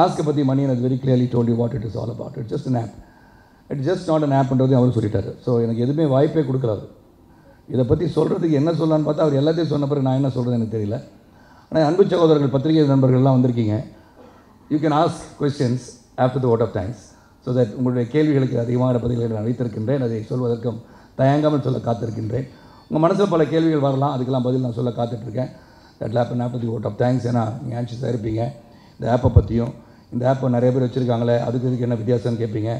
ஆஸ்கை பற்றி மணி எனக்கு very clearly told you what it is all about it just an app it just not an ஆப்ன்றதையும் அவர் சொல்லிட்டாரு. So எனக்கு எதுவுமே வாய்ப்பே கொடுக்கலாது இதை பற்றி சொல்கிறதுக்கு என்ன சொல்லலான்னு பார்த்தா அவர் எல்லாத்தையும் சொன்ன பிறகு நான் என்ன சொல்கிறது எனக்கு தெரியல. ஆனால் அன்பு சகோதரர்கள் பத்திரிகை நண்பர்கள்லாம் வந்திருக்கீங்க. You can ask questions after the vote of thanks so that உங்களுடைய கேள்விகளுக்கு அதிகமான பதில்களை நான் வைத்திருக்கின்றேன் அதை சொல்வதற்கும் தயங்காமல் சொல்ல காத்திருக்கின்றேன். உங்கள் மனசில் பல கேள்விகள் வரலாம். அதுக்கெல்லாம் பதில் நான் சொல்ல காத்துட்ருக்கேன் that lap of the vote of thanks ஏன்னா நீங்கள் ஆன்ஷியஸாக இருப்பீங்க. இந்த ஆப்பை பற்றியும் இந்த ஆப்பை நிறைய பேர் வச்சுருக்காங்களே அதுக்கு இதுக்கு என்ன வித்தியாசம்னு கேட்பீங்க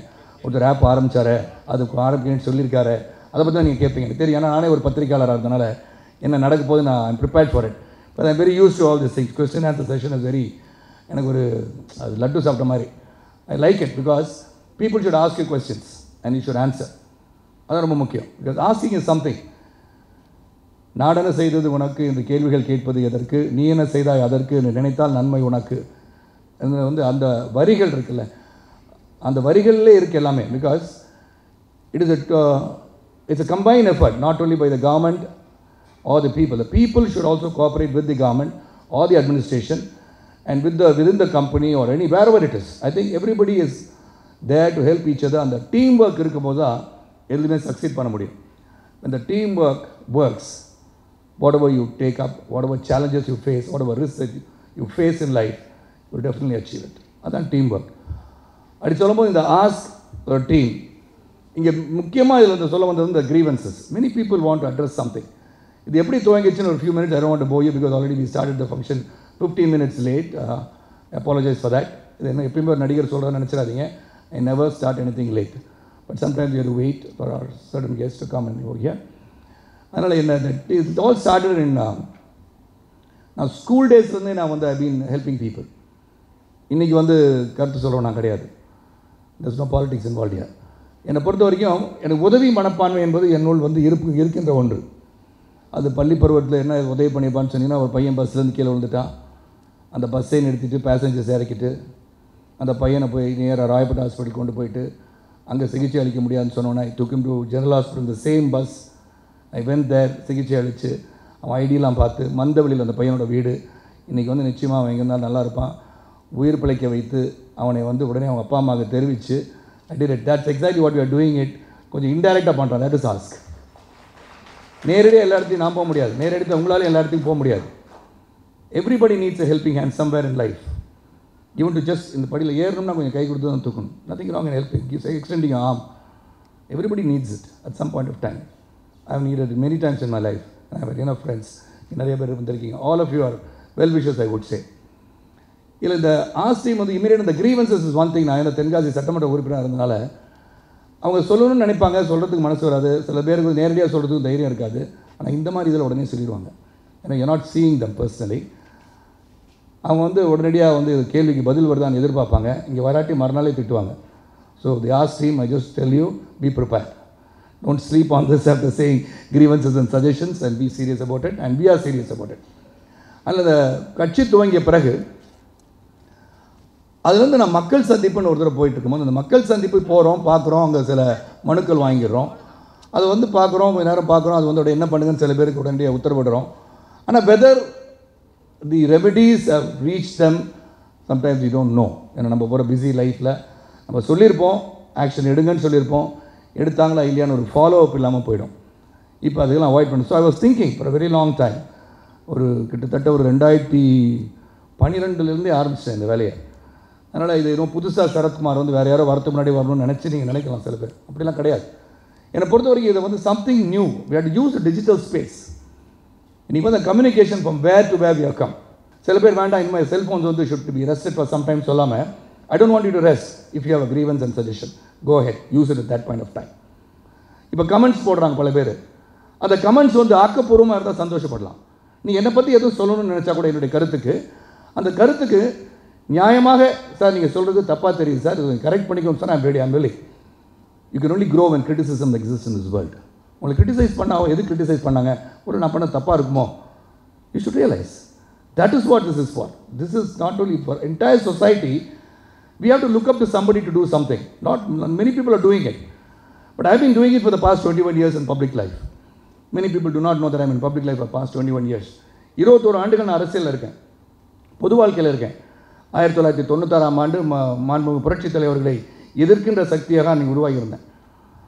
ஒருத்தர் ஆப் ஆரம்பித்தார் அது ஆரம்பிக்கணும்னு சொல்லியிருக்காரு. அதை பற்றி தான் நீங்கள் கேட்பீங்க தெரியும். ஏன்னா நானே ஒரு பத்திரிக்கையாளராக இருந்தனால என்ன நடக்க போது நான் I'm prepared for it but I'm very use to all this things question answer session is very எனக்கு ஒரு அது லட்டு சாப்பிட்ட மாதிரி. I like it because people should ask you questions and you should answer அதான் ரொம்ப முக்கியம். பிகாஸ் ஆஸ்கிங் இஸ் சம்திங் நாடென செய்தது உனக்கு? இந்த கேள்விகள் கேட்பது எதற்கு? நீ என்ன செய்தாய்? அதற்கு நினைத்தால் நன்மை உனக்கு. வந்து அந்த வரிகள் இருக்குல்ல அந்த வரிகளில் இருக்குது எல்லாமே because it is a it's a combine effort not only by the government or the people the people should also cooperate with the government or the administration and with the with in the company or any where ever it is I think everybody is there to help each other அந்த team work இருக்கும்போது தான் எதுவுமே succeed பண்ண முடியும் இந்த team work works whatever you take up whatever challenges you face whatever risk you face in life will definitely achieve it அதான் team work அப்படி சொல்லும்போது இந்த ஆஸ் டீம் இங்கே முக்கியமாக இதில் இந்த சொல்ல வந்தது இந்த grievances many people want to address something இது எப்படி துவங்கிச்சுன்னு ஒரு ஃபியூ மினிட்ஸ் ஐ டோன்ட் போய் because already we start the function fifteen minutes late apologize for that இது என்ன எப்பயுமே ஒரு நடிகர் சொல்கிறேன்னு நினச்சிடாதீங்க I never start any thing late but sometimes you're wait for or certain guest to come and okay அதனால் என்ன இட் ஆல் ஸ்டார்டட் இன் நான் ஸ்கூல் டேஸ்லேருந்தே நான் வந்து ஐ பீன் ஹெல்பிங் பீப்புள் இன்றைக்கி வந்து கருத்து சொல்கிறோம் நான் கிடையாது. There's நோ politics involved என்னை பொறுத்த வரைக்கும் எனக்கு உதவி மனப்பான்மை என்பது என்னுள் வந்து இருப்பு இருக்கின்ற ஒன்று. அது பள்ளி பருவத்தில் என்ன உதவி பண்ணிப்பான்னு சொன்னீங்கன்னா ஒரு பையன் பஸ்லேருந்து கீழே விழுந்துட்டான். அந்த பஸ்ஸை நிறுத்திட்டு பேசஞ்சர்ஸ் இறக்கிட்டு அந்த பையனை போய் நேராக ராயப்பேட்டை ஹாஸ்பிட்டல் கொண்டு போயிட்டு அங்கே சிகிச்சை அளிக்க முடியாதுன்னு சொன்னோன்னே தூக்கிம் டு ஜெனரல் ஹாஸ்பிட்டல் இந்த same bus I went there சிகிச்சை அளித்து அவன் ஐடியெலாம் பார்த்து மந்தவெளியில் அந்த பையனோட வீடு. இன்றைக்கி வந்து நிச்சயமாக அவன் எங்கே இருந்தாலும் நல்லா இருப்பான். உயிர் பிழைக்க வைத்து அவனை வந்து உடனே அவங்க அப்பா அம்மாவுக்கு தெரிவித்து I did it that's exactly what you are doing it கொஞ்சம் இன்டெரக்டாக பண்ணுறோம் தட் இஸ் ஆஸ்க் நேரடியாக எல்லா இடத்தையும் நான் போக முடியாது. நேரடியாக உங்களால் எல்லா இடத்துக்கும் போக முடியாது. Everybody needs a helping hand somewhere in life given to just இந்த படியில் ஏறணும்னா கொஞ்சம் கை கொடுத்து தான் தூக்கணும். Nothing wrong in helping gives extending arm everybody needs it at some point of time I have needed many times in my life I have N friends நிறைய பேர் வந்திருக்கீங்க all of you are well wishes I would say இல்லை இந்த ஆஸ்ட்ரீம் வந்து immediate இந்த grievances is one thing நான் ஏன்னா தென்காசி சட்டமன்ற உறுப்பினர் இருந்தனால அவங்க சொல்லணும்னு நினைப்பாங்க. சொல்கிறதுக்கு மனசு வராது. சில பேருக்கு நேரடியாக சொல்கிறதுக்கு தைரியம் இருக்காது. ஆனால் இந்த மாதிரி இதில் உடனே சொல்லிடுவாங்க. ஏன்னா you not seeing them personally அவங்க வந்து உடனடியாக வந்து கேள்விக்கு பதில் வருதான்னு எதிர்பார்ப்பாங்க. இங்கே வராட்டி மறுநாளே திட்டுவாங்க. So the ask team I just tell you be prepare don't sleep on this after saying grievances and suggestions and be serious about it and we are serious about it அதில் இந்த கட்சி துவங்கிய பிறகு அதுலேருந்து நான் மக்கள் சந்திப்புன்னு ஒரு தடவை போயிட்டு இருக்கும்போது அந்த மக்கள் சந்திப்பு போகிறோம் பார்க்குறோம் அங்கே சில மனுக்கள் வாங்கிடுறோம். அது வந்து பார்க்குறோம் கொஞ்ச நேரம் பார்க்குறோம் அது வந்து என்ன பண்ணுங்கன்னு சில பேருக்கு உடனடியாக உத்தரவிடுறோம். ஆனால் whether the remedies reach them sometimes you don't know ஏன்னா நம்ம போகிற பிஸி லைஃப்பில் நம்ம சொல்லியிருப்போம் ஆக்ஷன் எடுங்கன்னு சொல்லியிருப்போம். எடுத்தாங்களா இல்லையான்னு ஒரு ஃபாலோ அப் இல்லாமல் போயிடும். இப்போ அதுக்கெல்லாம் அவாய்ட் பண்ணு so I was thinking for very long time ஒரு கிட்டத்தட்ட ஒரு ரெண்டாயிரத்தி பன்னிரெண்டுலேருந்தே ஆரம்பிச்சிட்டேன் இந்த வேலையை. அதனால் இது எதுவும் புதுசாக சரத்குமார் வந்து வேறு யாரோ வரத்துக்கு முன்னாடி வரணும்னு நினச்சி நீங்கள் நினைக்கலாம் சில பேர். அப்படிலாம் கிடையாது. என்னை பொறுத்த வரைக்கும் இதை வந்து something new we had use digital space இன்றைக்கி வந்து communication from where to where you come சில பேர் வேண்டாம் இனிமேல் செல்ஃபோன்ஸ் வந்து should be rest for some time சொல்லாமல் I don't want you to rest if you have grievance and suggestion go ahead use it that point of time இப்போ comments போடுறாங்க பல பேர். அந்த கமெண்ட்ஸ் வந்து ஆக்கப்பூர்வமாக இருந்தால் சந்தோஷப்படலாம். நீ என்னை பற்றி எதுவும் சொல்லணும்னு நினச்சா கூட என்னுடைய கருத்துக்கு அந்த கருத்துக்கு நியாயமாக சார் நீங்கள் சொல்கிறது தப்பாக தெரியுது சார் இது கரெக்ட் பண்ணிக்கணும் சார் நான் ரெடி ஆம் வெளி you can only grow and criticism exist in this world உங்களை கிரிட்டிசைஸ் பண்ண அவன் எது கிரிட்டிசைஸ் பண்ணாங்க ஒரு நான் பண்ண தப்பாக இருக்குமோ you should realize that is what this is for this is not only for entire society we have to look up to somebody to do something not many people are doing it but I been doing it for the past twenty one years in public life many people do not know that I mean public life past twenty one years இருபத்தோரு ஆண்டுகள் நான் அரசியலில் இருக்கேன் பொது வாழ்க்கையில் இருக்கேன் ஆயிரத்தி தொள்ளாயிரத்தி தொண்ணூத்தாறாம் ஆண்டு ம மாண்புமிகு புரட்சித் தலைவர்களை எதிர்க்கின்ற சக்தியாக நான் உருவாகியிருந்தேன்.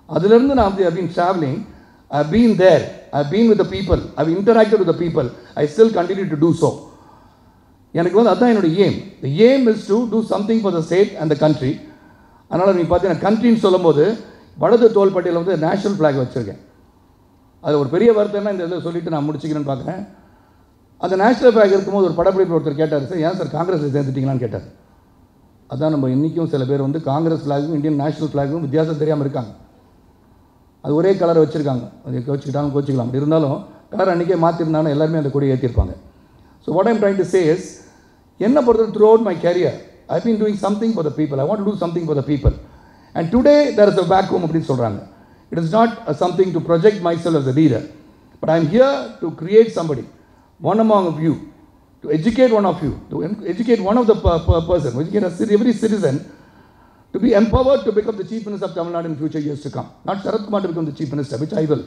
அதிலிருந்து நான் வந்து been travelling I been there I been with the people I interacted with the people I still continue to do so எனக்கு வந்து அதுதான் என்னோட aim the aim is to do something for the state and the country அதனால் நீங்கள் பார்த்தீங்கன்னா கண்ட்ரின்னு சொல்லும்போது வலது தோல்பட்டியில் வந்து நேஷனல் ஃப்ளாக் வச்சுருக்கேன். அது ஒரு பெரிய வார்த்தைன்னா இந்த இதில் சொல்லிவிட்டு நான் முடிச்சுக்கிறேன்னு பார்க்குறேன். அந்த நேஷனல் பேங்க் இருக்கும்போது ஒரு படப்பிடிப்பு ஒருத்தர் கேட்டார் சார் ஏன் சார் காங்கிரஸில் சேர்ந்துட்டீங்களான்னு கேட்டார். அதான் நம்ம இன்றைக்கும் சில பேர் வந்து காங்கிரஸ் ஃப்ளாகும் இந்தியன் நேஷனல் ஃப்ளாகும் வித்தியாசம் தெரியாமல் இருக்காங்க. அது ஒரே கலரை வச்சுருக்காங்க. அது கோச்சிக்கிட்டாலும் கோச்சிக்கலாம். அப்படி இருந்தாலும் கலர் அன்றைக்கே மாற்றிருந்தாலும் எல்லாருமே அந்த கொடி ஏற்றிருப்பாங்க so what I'm trying to says என்ன பொறுத்த throughout my career I been doing something for the people I want do something for the people and today there is a back home அப்படின்னு சொல்கிறாங்க it is not something to project my self as a leader but I am here to create somebody one among you, to educate one of you, to educate one of the per, per person, educate a, every citizen, to be empowered to become the Chief Minister of Tamil Nadu in future years to come. Not Sarath Kumar to become the Chief Minister, which I will.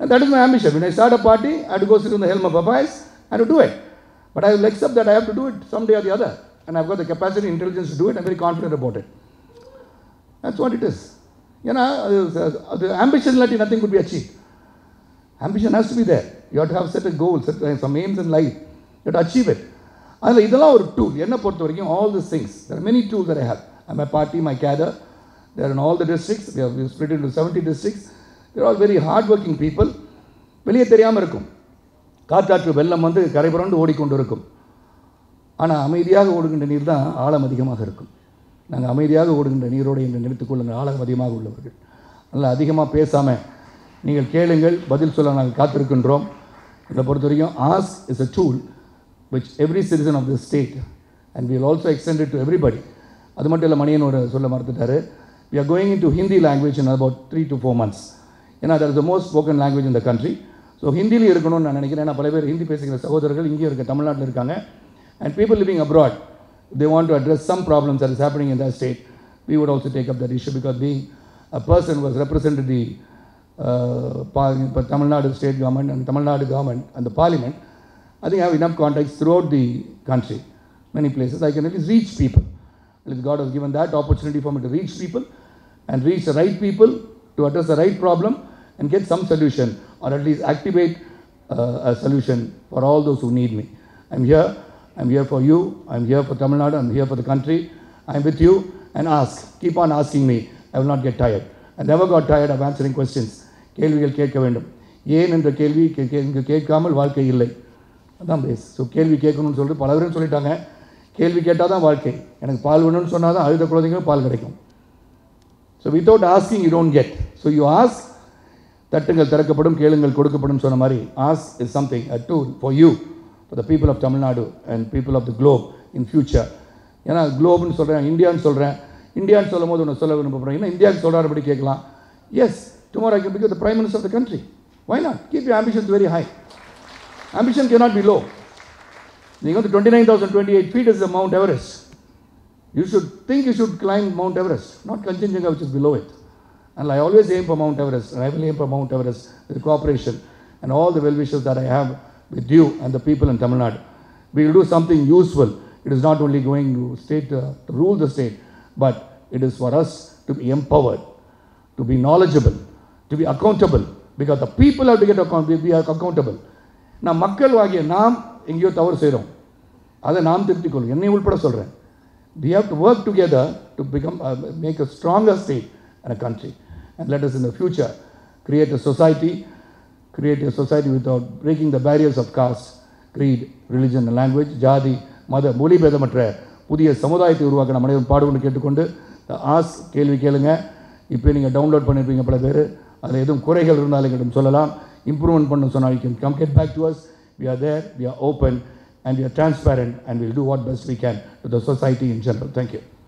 And that is my ambition. When I start a party, I have to go sit on the helm of Popeyes, I have to do it. But I will accept that I have to do it someday or the other. And I've got the capacity and intelligence to do it. I'm very confident about it. That's what it is. ஏன்னா அது அது இல்லாட்டி nothing good be achieve ambition has to be there you had have set a goal set some aims in life you had achieve it அதில் இதெல்லாம் ஒரு tool என்னை பொறுத்த வரைக்கும் all this things there many tool there I have I my party my cadre there in all the districts spread in seventy districts there all very hard working people வெளியே தெரியாமல் இருக்கும். காற்றாற்று வெள்ளம் வந்து கரைபுரண்டு ஓடிக்கொண்டு இருக்கும் ஆனால் அமைதியாக ஓடுகின்ற நீர் தான் ஆழம் அதிகமாக இருக்கும். நாங்கள் அமைதியாக ஓடுகின்ற நீரோடு என்று நினைத்துக் கொள்ளுங்கள். ஆழம் அதிகமாக உள்ளவர்கள். நல்லா அதிகமாக பேசாமல் நீங்கள் கேளுங்கள் பதில் சொல்ல நாங்கள் காத்திருக்கின்றோம். இதை பொறுத்த வரைக்கும் ask is a tool which every citizen of the state and will also extended to everybody அது மட்டும் இல்லை மணியனோட சொல்ல மறந்துட்டாரு. We are going in to Hindi language in about three to four months ஏன்னா that is the most spoken language இந்த country so ஹிந்தியில் இருக்கணும்னு நான் நினைக்கிறேன். ஏன்னா பல பேர் ஹிந்தி பேசுகிற சகோதரர்கள் இங்கேயும் இருக்க தமிழ்நாட்டில் இருக்காங்க. And people living abroad they want to address some problems that is happening in that state, we would also take up that issue because being a person who has represented the uh, Tamil Nadu state government and Tamil Nadu government and the parliament, I think I have enough contacts throughout the country, many places. I can at least reach people. At God has given that opportunity for me to reach people and reach the right people to address the right problem and get some solution or at least activate uh, a solution for all those who need me. I'm here. I'm here for you. I'm here for Tamil Nadu. I'm here for the country. I'm with you and ask. Keep on asking me. I will not get tired. I never got tired of answering questions. கேள்விகள் கேட்க வேண்டும் ஏன் என்ற கேள்வி K- கேட்காமல் வாழ்க்கை இல்லை அதான் பேஸ் ஸோ கேள்வி கேட்கணும்னு சொல்லிட்டு பல பேரும் சொல்லிட்டாங்க கேள்வி கேட்டால் தான் வாழ்க்கை எனக்கு பால் வேணும்னு சொன்னால் தான் அழுத குழந்தைங்களும் பால் கிடைக்கும் so without asking you don't get so you ask தட்டுங்கள் திறக்கப்படும் கேளுங்கள் கொடுக்கப்படும் சொன்ன மாதிரி as is something a to for you for the people of Tamil Nadu and people of the globe in future ஏன்னா குளோப்னு சொல்கிறேன் இந்தியான்னு சொல்கிறேன் இந்தியான்னு சொல்லும் போது ஒன்று சொல்ல விரும்பப்படுறேன் ஏன்னா இந்தியாவுக்கு சொல்கிறாருபடி கேட்கலாம். Yes tomorrow I can become the prime minister of the country why not keep you ambitions very high ambition can not be low நீங்கள் வந்து twenty nine thousand twenty eight feet is the Mount Everest you should think you should climb Mount Everest not Kanchenjunga, which is below it and I always aim for Mount Everest I will aim for Mount Everest with cooperation and all the well wishes that I have with you and the people in Tamil Nadu. We will do something useful. It is not only going to state uh, to rule the state, but it is for us to be empowered, to be knowledgeable, to be accountable, because the people have to get account, be accountable. நான் மக்கள் ஆகிய நாம் எங்கேயோ தவறு செய்கிறோம் அதை நாம் திருத்திக் கொள்ளும் என்னை உள்பட சொல்கிறேன் we have to work together to become uh, make a stronger state and a country and let us in the future create a society create a society without breaking the barriers of caste creed religion and language ஜாதி மத மொழி பேதமற்ற புதிய சமுதாயத்தை உருவாக்க நம்ம அனைவரும் பாடுபட்டு கேட்டுக்கொண்டு ஆஸ் கேள்வி கேளுங்க. இப்போ நீங்கள் டவுன்லோட் பண்ணியிருப்பீங்க பல பேர். அதில் எதுவும் குறைகள் இருந்தாலும் எங்கிட்ட சொல்லலாம். இம்ப்ரூவ்மெண்ட் பண்ண சொன்னால் you can come get back to us we are there we are open and we are transparent and will do what best we can do the society in general Thank.